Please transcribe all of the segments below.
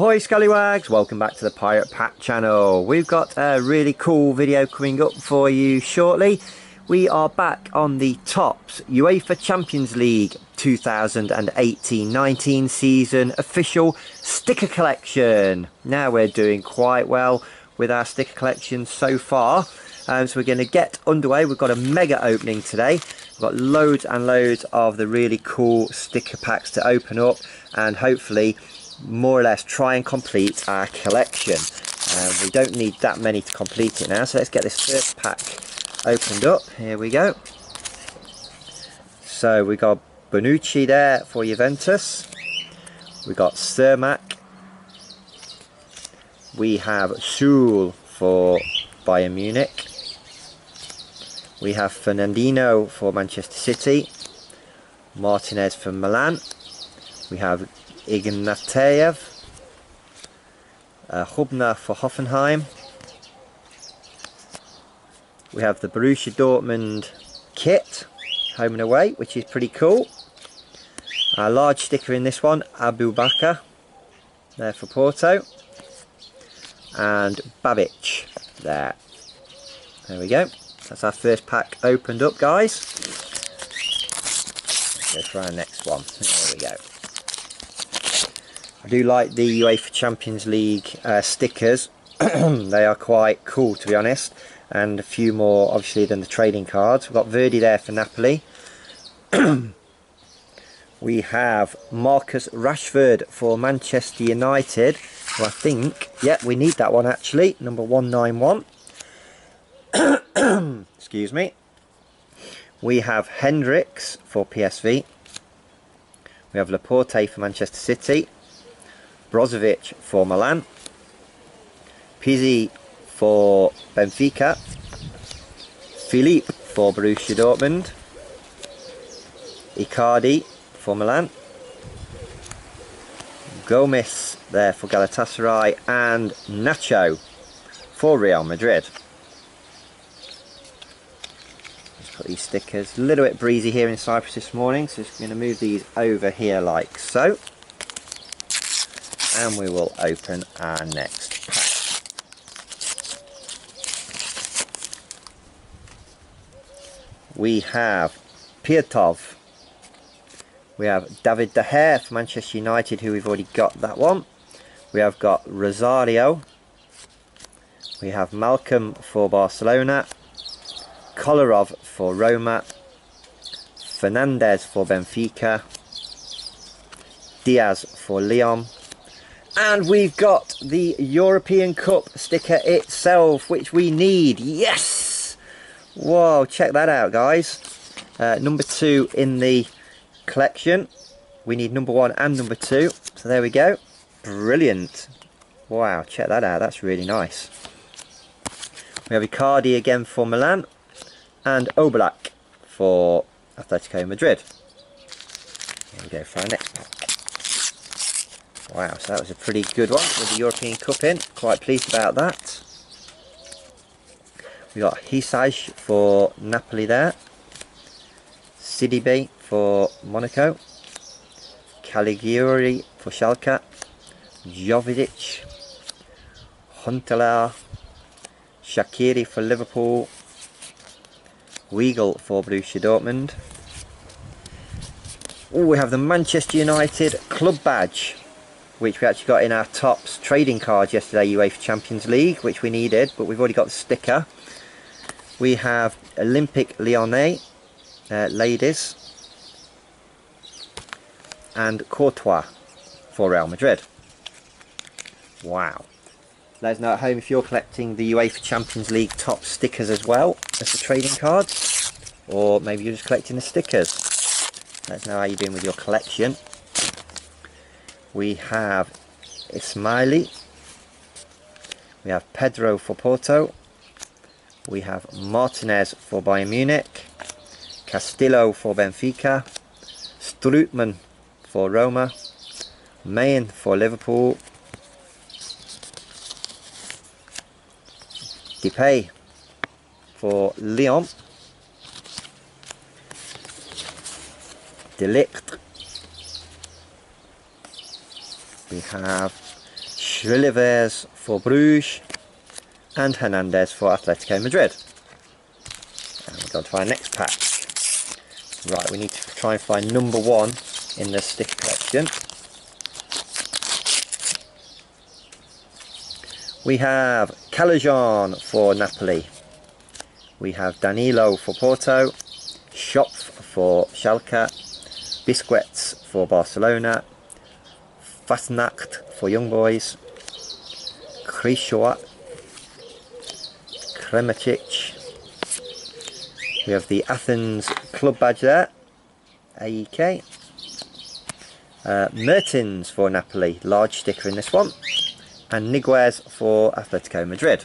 Ahoy Scallywags, welcome back to the Pirate Pat channel. We've got a really cool video coming up for you shortly. We are back on the Topps UEFA Champions League 2018-19 season official sticker collection. Now we're doing quite well with our sticker collection so far. Um, so we're going to get underway. We've got a mega opening today. We've got loads and loads of the really cool sticker packs to open up and hopefully more or less try and complete our collection. Uh, we don't need that many to complete it now, so let's get this first pack opened up. Here we go. So we got Bonucci there for Juventus. We got Cermak. We have Schul for Bayern Munich. We have Fernandinho for Manchester City. Martinez for Milan. We have Ignatiev, uh, Hubner for Hoffenheim. We have the Borussia Dortmund kit, home and away, which is pretty cool. A large sticker in this one, Aboubakar, there for Porto. And Babic, there. There we go. That's our first pack opened up, guys. Go for our next one. There we go. I do like the UEFA Champions League uh, stickers. they are quite cool to be honest. And a few more obviously than the trading cards. We've got Verdi there for Napoli. we have Marcus Rashford for Manchester United. Who I think, yeah, we need that one actually. Number 191. Excuse me. We have Hendricks for PSV. We have Laporte for Manchester City. Brozovic for Milan, Pizzi for Benfica, Philippe for Borussia Dortmund, Icardi for Milan, Gomez there for Galatasaray and Nacho for Real Madrid. Let's put these stickers, a little bit breezy here in Cyprus this morning so just going to move these over here like so and we will open our next pack. We have Piatov. We have David De Gea for Manchester United, who we've already got that one. We have got Rosario. We have Malcom for Barcelona. Kolarov for Roma. Fernandez for Benfica. Diaz for Lyon and we've got the European Cup sticker itself which we need. Yes! Whoa check that out guys. Uh, number two in the collection. We need number one and number two. So there we go. Brilliant. Wow check that out. That's really nice. We have Icardi again for Milan and Oblak for Atletico Madrid. Here we go for our next pack Wow, so that was a pretty good one with the European Cup in. Quite pleased about that. We got Hysaj for Napoli there. Sidibe for Monaco. Caligiuri for Schalke. Jovic. Huntelaar. Shaqiri for Liverpool. Weigl for Borussia Dortmund. Oh, we have the Manchester United club badge which we actually got in our Topps trading cards yesterday UEFA Champions League which we needed but we've already got the sticker. We have Olympique Lyonnais uh, ladies and Courtois for Real Madrid. Wow. Let us know at home if you're collecting the UEFA Champions League top stickers as well as the trading cards or maybe you're just collecting the stickers. Let us know how you're doing with your collection we have Ismaili, we have Pedro for Porto, we have Martinez for Bayern Munich, Castillo for Benfica, Strootman for Roma, Main for Liverpool, Depay for Lyon, De Ligt we have Schrijvers for Bruges, and Hernandez for Atletico Madrid. And we're going to our next pack. Right, we need to try and find number one in the sticker collection. We have Kaloyan for Napoli. We have Danilo for Porto, Schopf for Schalke, Busquets for Barcelona, Fasnacht for Young Boys, Krishoa, Kremacic. We have the Athens club badge there, AEK. Uh, Mertens for Napoli, large sticker in this one and Niguez for Atletico Madrid.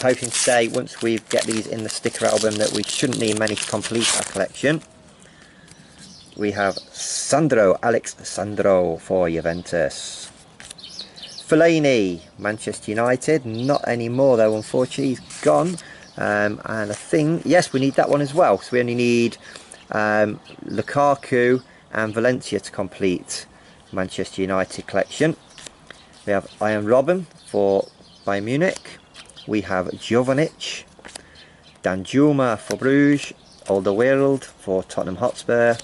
Hoping today, once we get these in the sticker album, that we shouldn't need many to complete our collection. We have Sandro, Alex Sandro for Juventus. Fellaini, Manchester United, not anymore though, unfortunately, he's gone. Um, and I think, yes, we need that one as well. So we only need um, Lukaku and Valencia to complete Manchester United collection. We have Arjen Robben for Bayern Munich. We have Jovanic, Danjuma for Bruges, Alderweireld for Tottenham Hotspur,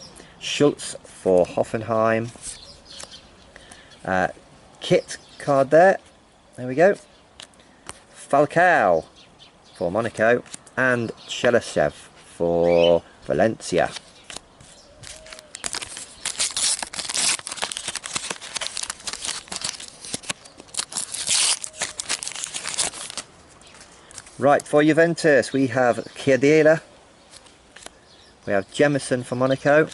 Schultz for Hoffenheim. Uh, kit card there. There we go. Falcao for Monaco and Cheryshev for Valencia. Right, for Juventus we have Chiedela, we have Jemison for Monaco,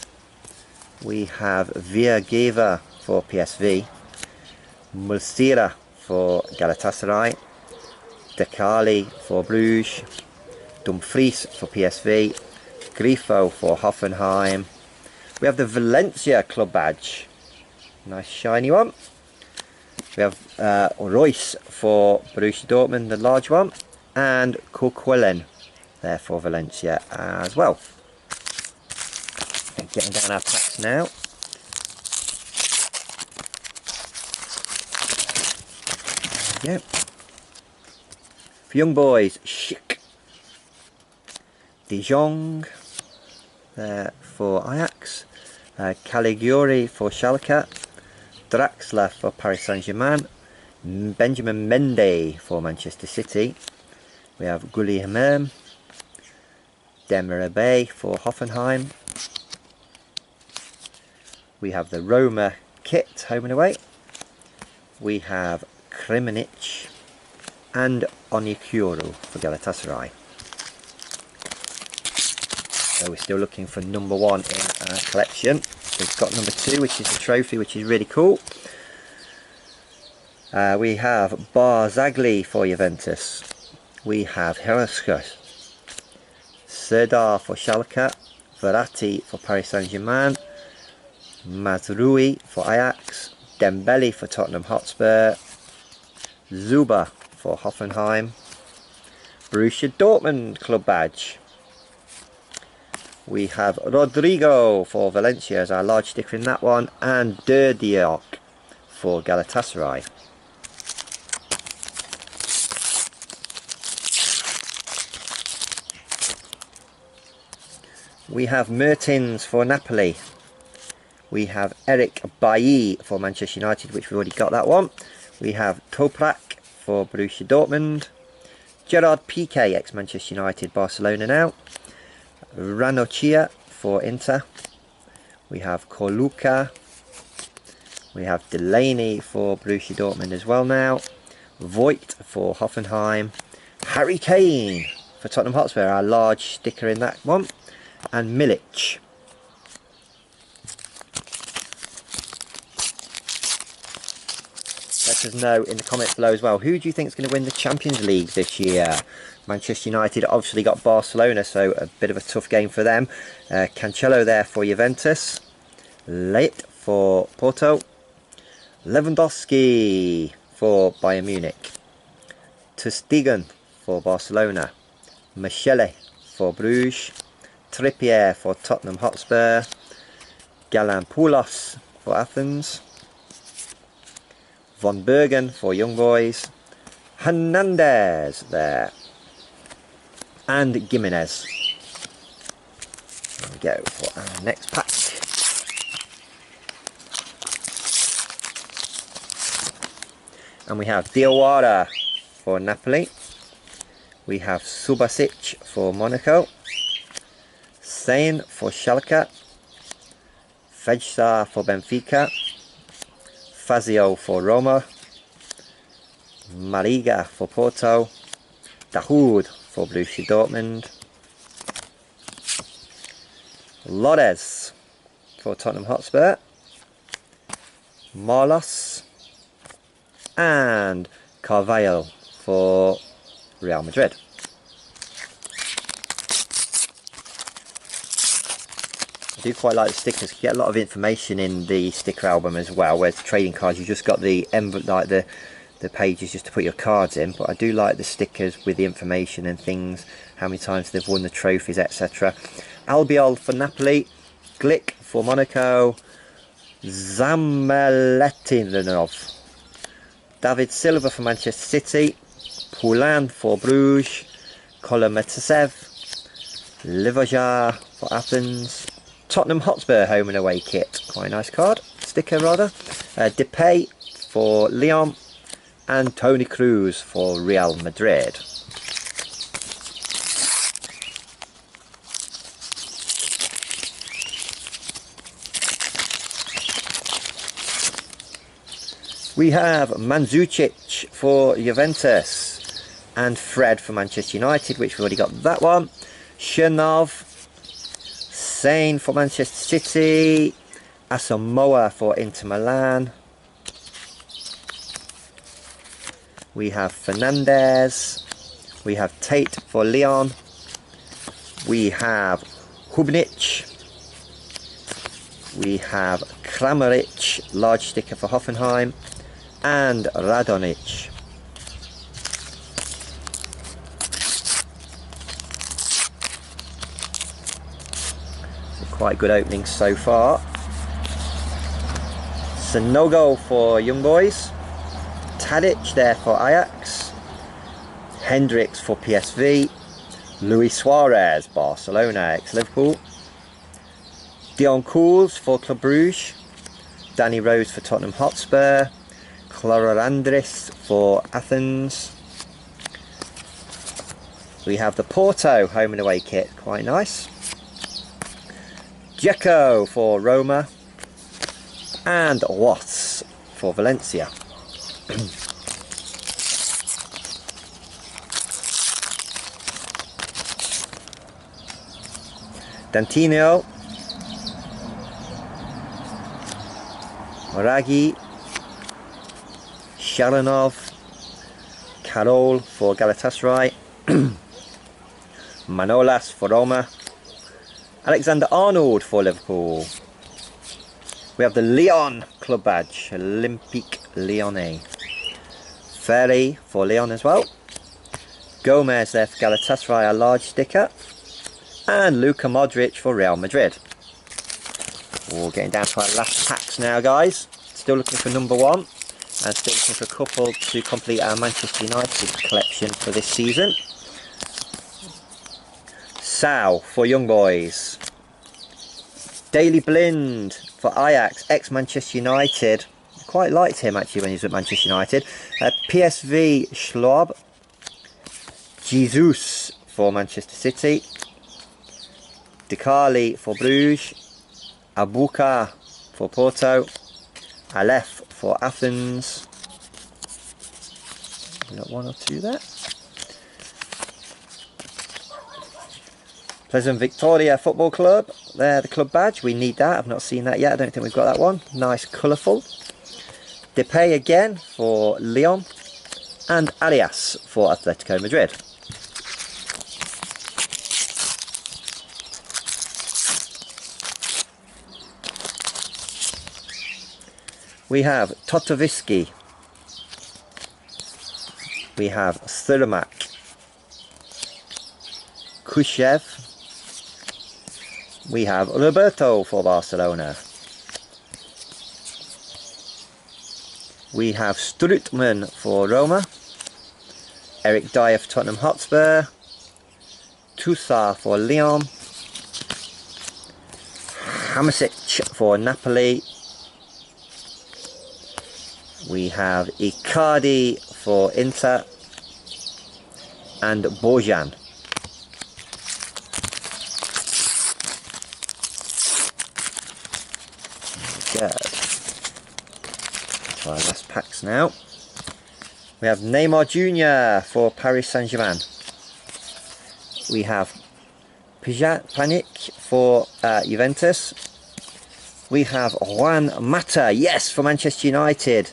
we have Viergever for PSV, Mulsira for Galatasaray, Decarli for Bruges, Dumfries for PSV, Grifo for Hoffenheim. We have the Valencia club badge, nice shiny one. We have uh, Reus for Borussia Dortmund, the large one and Coquelin there for Valencia as well. And getting down our now. There For young boys, Schick. De Jong there for Ajax. Uh, Caligiuri for Schalke. Draxler for Paris Saint-Germain. Benjamin Mendy for Manchester City. We have Gully Hamam, Bay for Hoffenheim. We have the Roma kit, home and away. We have Krimanic and Onyekuru for Galatasaray. So we're still looking for number one in our collection. We've got number two, which is the trophy, which is really cool. Uh, we have Barzagli for Juventus we have Heroscus, Serdar for Schalke, Verratti for Paris Saint-Germain, Mazraoui for Ajax, Dembele for Tottenham Hotspur, Zuber for Hoffenheim, Borussia Dortmund club badge. We have Rodrigo for Valencia as our large sticker in that one, and Derdiyok for Galatasaray. We have Mertens for Napoli. We have Eric Bailly for Manchester United, which we've already got that one. We have Toprak for Borussia Dortmund. Gerard Piqué, ex-Manchester United, Barcelona now. Ranocchia for Inter. We have Corluka. We have Delaney for Borussia Dortmund as well now. Voigt for Hoffenheim. Harry Kane for Tottenham Hotspur, our large sticker in that one and Milic. Let us know in the comments below as well. Who do you think is going to win the Champions League this year? Manchester United obviously got Barcelona, so a bit of a tough game for them. Uh, Cancelo there for Juventus. Late for Porto. Lewandowski for Bayern Munich. ter Stegen for Barcelona. Michele for Bruges. Trippier for Tottenham Hotspur, Galanopoulos for Athens, Von Bergen for Young Boys. Hernandez there. And Gimenez. There we go for our next pack. And we have Diawara for Napoli. We have Subasic for Monaco. Sain for Schalke. Fejsa for Benfica. Fazio for Roma. Marega for Porto. Dahoud for Borussia Dortmund. Lloris for Tottenham Hotspur. Marlos and Carvalho for Real Madrid. I do quite like the stickers. You get a lot of information in the sticker album as well. Whereas trading cards, you just got the envelope, like the the pages just to put your cards in. But I do like the stickers with the information and things, how many times they've won the trophies, etc. Albiol for Napoli, Glik for Monaco, Zameletinov David Silva for Manchester City, Poulin for Bruges, Kolometesev, Livaja for Athens, Tottenham Hotspur home and away kit, quite a nice card, sticker rather, uh, Depay for Lyon, and Toni Kroos for Real Madrid. We have Mandzukic for Juventus and Fred for Manchester United, which we've already got that one. Chernow, Sain for Manchester City, Asamoah for Inter Milan. We have Fernandez, we have Tate for Lyon, we have Hubnic, we have Kramaric, large sticker for Hoffenheim, and Radonic. Quite good opening so far. So no goal for Young Boys. Tadic there for Ajax. Hendricks for PSV. Luis Suarez, Barcelona, ex-Liverpool. Dion Cools for Club Bruges. Danny Rose for Tottenham Hotspur. Clorandris for Athens. We have the Porto home and away kit, quite nice. Dzeko for Roma. And Watts for Valencia. Dantino. Raggi Sharanov, Carol for Galatasaray, Manolas for Roma, Alexander Arnold for Liverpool. We have the Lyon club badge, Olympique Lyonnais. Ferry for Lyon as well. Gomez there for Galatasaray, a large sticker. And Luka Modric for Real Madrid. We're getting down to our last packs now, guys. Still looking for number one and still looking for a couple to complete our Manchester United collection for this season. Sal for Young Boys. Daley Blind for Ajax, ex-Manchester United. Quite liked him actually when he was at Manchester United. Uh, PSV Schlob. Jesus for Manchester City. Decarli for Bruges. Abuka for Porto. Aleph for Athens. We got one or two there. Pleasant Victoria Football Club. There, the club badge. We need that. I've not seen that yet. I don't think we've got that one. Nice, colourful. Depay again for Lyon. And Arias for Atletico Madrid. We have Totovisky. We have Suramak. Kushev. We have Roberto for Barcelona. We have Strootman for Roma. Eric Dier for Tottenham Hotspur. Toussaint for Lyon. Hamsik for Napoli. We have Icardi for Inter. And Bojan. Good. So our last packs now. We have Neymar Jr. for Paris Saint-Germain. We have Pjanic for uh, Juventus. We have Juan Mata, yes, for Manchester United.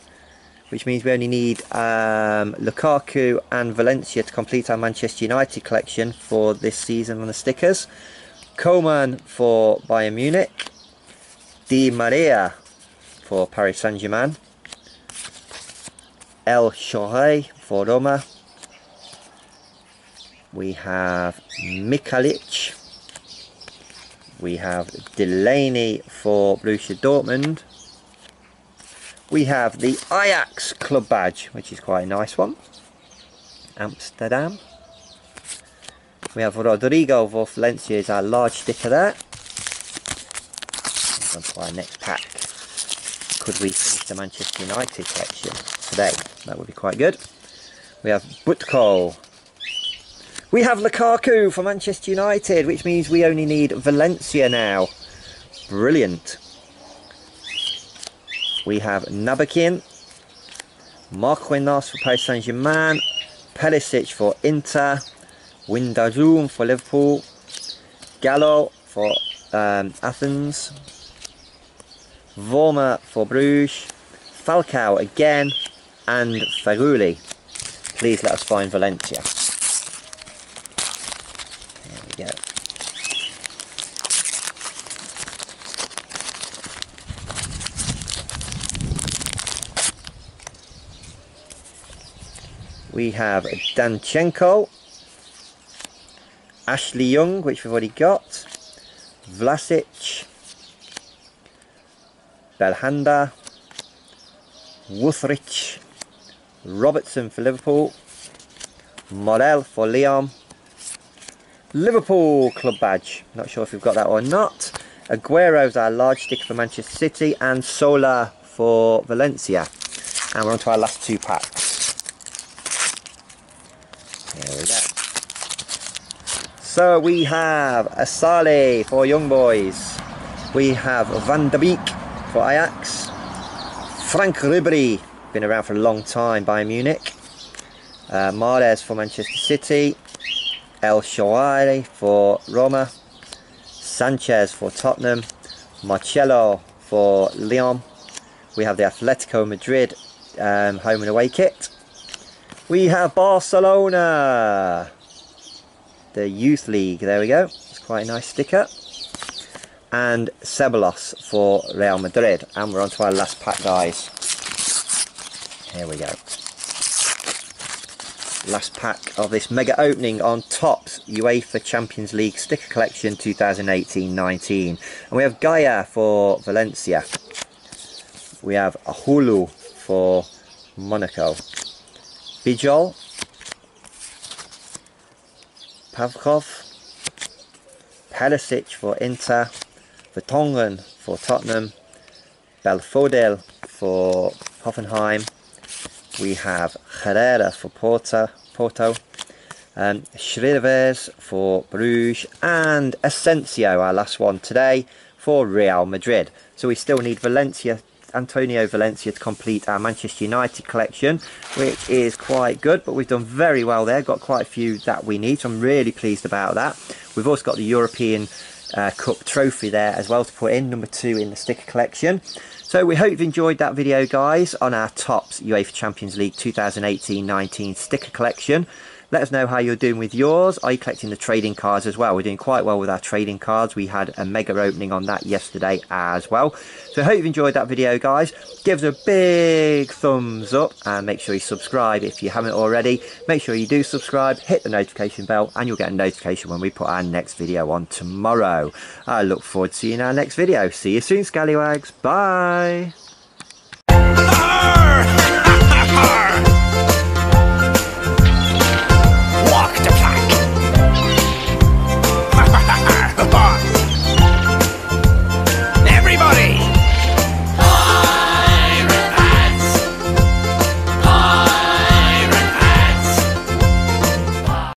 Which means we only need um, Lukaku and Valencia to complete our Manchester United collection for this season on the stickers. Coman for Bayern Munich. Di Maria for Paris Saint-Germain. El Shaarawy for Roma. We have Mikalic. We have Delaney for Borussia Dortmund. We have the Ajax club badge, which is quite a nice one. Amsterdam. We have Rodrigo for Valencia is our large sticker there. On to our next pack. Could we the Manchester United collection today? That would be quite good. We have Butko. We have Lukaku for Manchester United, which means we only need Valencia now. Brilliant. We have Nabakin. Marquinhos for Paris Saint-Germain. Perisic for Inter. Wijnaldum for Liverpool. Gallo for um, Athens. Vormer for Bruges. Falcao again and Feghouli. Please let us find Valencia. There we go. We have Danchenko, Ashley Young, which we've already got, Vlasic, Belhanda, Wuthridge, Robertson for Liverpool, Morel for Lyon, Liverpool club badge, not sure if we've got that or not, Aguero's our large sticker for Manchester City and Sola for Valencia. And we're on to our last two packs. There we go. So we have Asale for Young Boys. We have Van de Beek for Ajax. Franck Ribery, been around for a long time by Munich. Uh, for Manchester City. El Shaarawy for Roma. Sanchez for Tottenham. Marcelo for Lyon. We have the Atletico Madrid um, home and away kit. We have Barcelona. The Youth League, there we go. It's quite a nice sticker and Ceballos for Real Madrid. And we're on to our last pack, guys. Here we go. Last pack of this mega opening on Topps UEFA Champions League sticker collection 2018-19. And we have Gaia for Valencia. We have Ahulu for Monaco. Bijol. Pavkov. Perisic for Inter. Vertonghen for Tottenham, Belfodil for Hoffenheim, we have Herrera for Porto, Porto um, Schrijvers for Bruges, and Asensio, our last one today, for Real Madrid. So we still need Valencia Antonio Valencia to complete our Manchester United collection, which is quite good, but we've done very well there, got quite a few that we need, so I'm really pleased about that. We've also got the European uh, Cup trophy there as well to put in, number two in the sticker collection. So we hope you've enjoyed that video guys on our Topps UEFA Champions League 2018-19 sticker collection. Let us know how you're doing with yours. Are you collecting the trading cards as well? We're doing quite well with our trading cards. We had a mega opening on that yesterday as well. So I hope you've enjoyed that video, guys. Give us a big thumbs up and make sure you subscribe if you haven't already. Make sure you do subscribe, hit the notification bell, and you'll get a notification when we put our next video on tomorrow. I look forward to seeing our next video. See you soon, Scallywags. Bye.